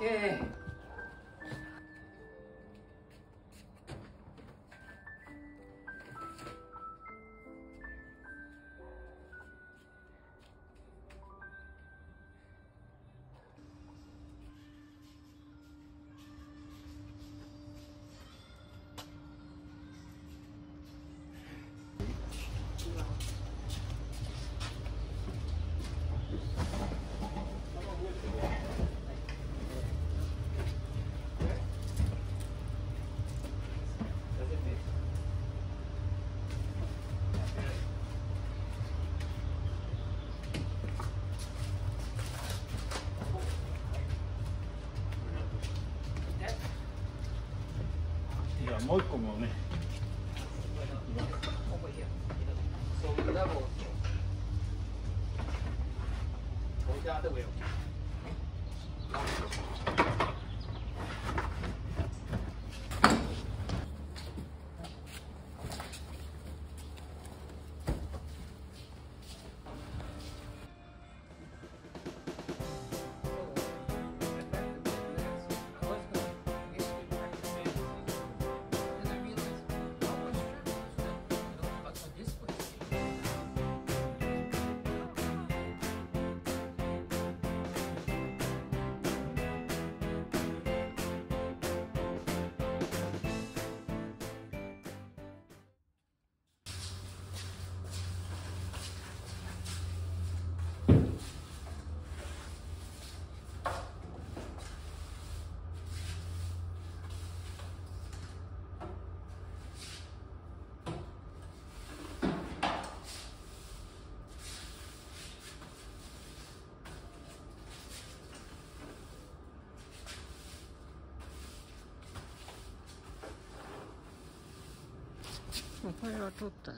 Okay ゃあもう一個もね。もうこれは取った